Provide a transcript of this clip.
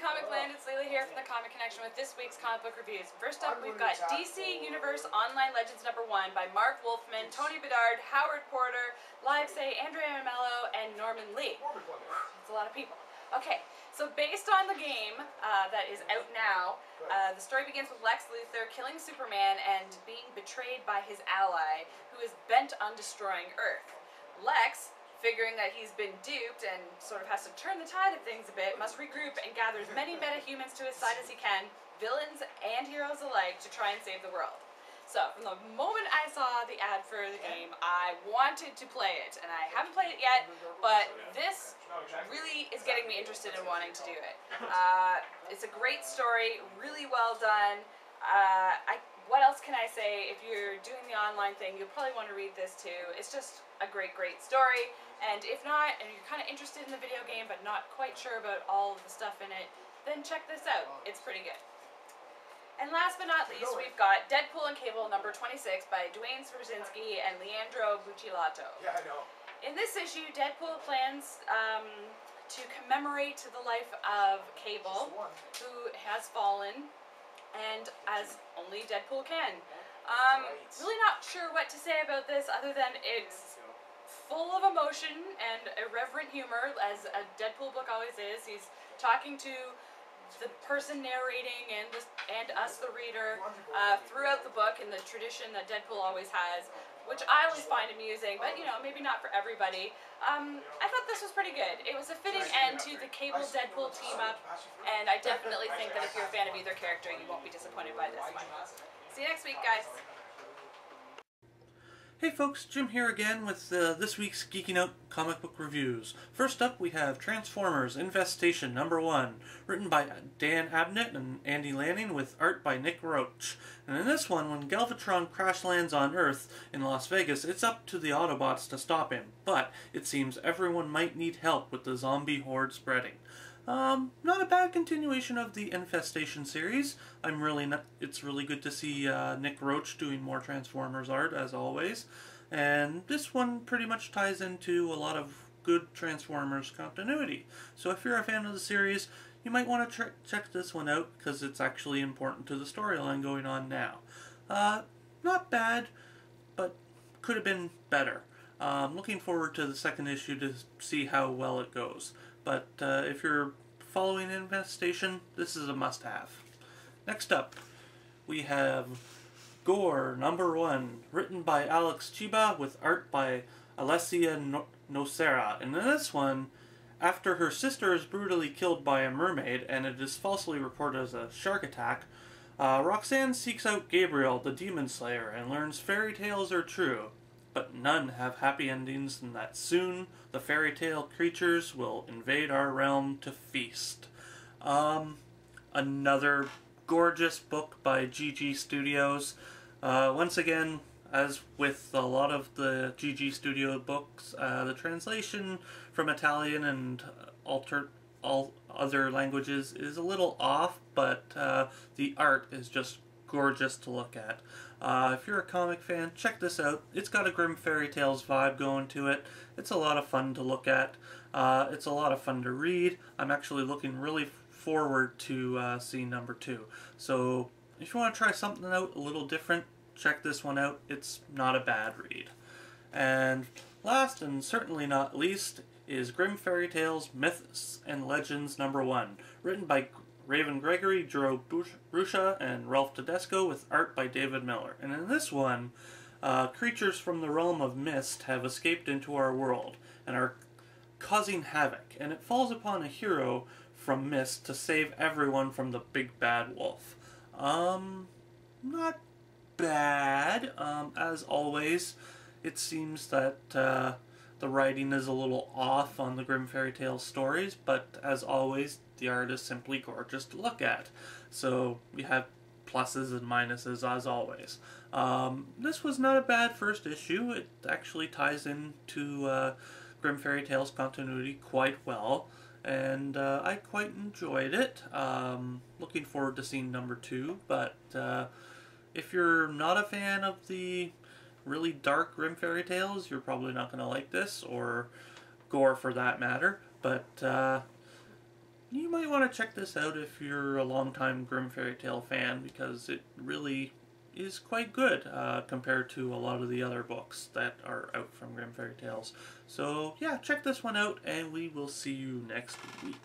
Comic Land, it's Leila here from the Comic Connection with this week's comic book reviews. First up, we've got DC Universe Online Legends number one by Marv Wolfman, Tony Bedard, Howard Porter, Livesay, Andrea Mello, and Norman Lee. That's a lot of people. Okay, so based on the game uh, that is out now, uh, the story begins with Lex Luthor killing Superman and being betrayed by his ally, who is bent on destroying Earth. Lex figuring that he's been duped and sort of has to turn the tide of things a bit, must regroup and gather as many metahumans to his side as he can, villains and heroes alike, to try and save the world. So, from the moment I saw the ad for the game, I wanted to play it, and I haven't played it yet, but this really is getting me interested in wanting to do it. Uh, it's a great story, really well done. Uh, I, what else can I say? If you're doing the online thing, you'll probably want to read this too. It's just a great, great story. And if not, and you're kind of interested in the video game but not quite sure about all of the stuff in it, then check this out. It's pretty good. And last but not least, we've got Deadpool and Cable number 26 by Duane Swierczynski and Leandro Buccellato. Yeah, I know. In this issue, Deadpool plans um, to commemorate the life of Cable, who has fallen, and as only Deadpool can. Um, really not sure what to say about this other than it's full of emotion and irreverent humor, as a Deadpool book always is. He's talking to the person narrating and the, and us, the reader, uh, throughout the book in the tradition that Deadpool always has, which I always find amusing, but you know, maybe not for everybody. Um, I thought this was pretty good. It was a fitting end to the Cable Deadpool team up, and I definitely think that if you're a fan of either character, you won't be disappointed by this one. See you next week, guys. Hey folks, Jim here again with uh, this week's Geeking Out comic book reviews. First up, we have Transformers Infestation number one, written by Dan Abnett and Andy Lanning with art by Nick Roche. And in this one, when Galvatron crash lands on Earth in Las Vegas, it's up to the Autobots to stop him. But it seems everyone might need help with the zombie horde spreading. Um, not a bad continuation of the Infestation series. I'm really not, it's really good to see uh, Nick Roche doing more Transformers art as always. And this one pretty much ties into a lot of good Transformers continuity. So if you're a fan of the series, you might want to check this one out because it's actually important to the storyline going on now. Uh, not bad, but could have been better. Um, looking forward to the second issue to see how well it goes. But uh, if you're following Infestation, this is a must-have. Next up, we have Gore number one, written by Alex Chiba with art by Alessia no Nocera. And in this one, after her sister is brutally killed by a mermaid and it is falsely reported as a shark attack, uh, Roxanne seeks out Gabriel, the demon slayer, and learns fairy tales are true but none have happy endings, and that soon the fairy tale creatures will invade our realm to feast. Um, another gorgeous book by GG Studios. Uh, once again, as with a lot of the GG Studio books, uh, the translation from Italian and alter all other languages is a little off, but uh, the art is just gorgeous to look at. Uh, if you're a comic fan, check this out. It's got a Grimm Fairy Tales vibe going to it. It's a lot of fun to look at. Uh, it's a lot of fun to read. I'm actually looking really forward to uh, seeing number two. So if you want to try something out a little different, check this one out. It's not a bad read. And last and certainly not least is Grimm Fairy Tales Myths and Legends number one, written by Raven Gregory, Joe Brusha, and Ralph Tedesco with art by David Miller. And in this one, uh, creatures from the realm of Myst have escaped into our world and are causing havoc, and it falls upon a hero from Myst to save everyone from the big bad wolf. Um, not bad. Um, as always, it seems that uh, the writing is a little off on the Grimm Fairy Tale stories, but as always, the art is simply gorgeous to look at. So we have pluses and minuses as always. Um, this was not a bad first issue. It actually ties into uh, Grimm Fairy Tales continuity quite well, and uh, I quite enjoyed it. Um, looking forward to seeing number two, but uh, if you're not a fan of the really dark Grimm Fairy Tales, you're probably not going to like this, or gore for that matter. But uh, you might want to check this out if you're a longtime Grimm Fairy Tale fan because it really is quite good uh, compared to a lot of the other books that are out from Grimm Fairy Tales. So yeah, check this one out and we will see you next week.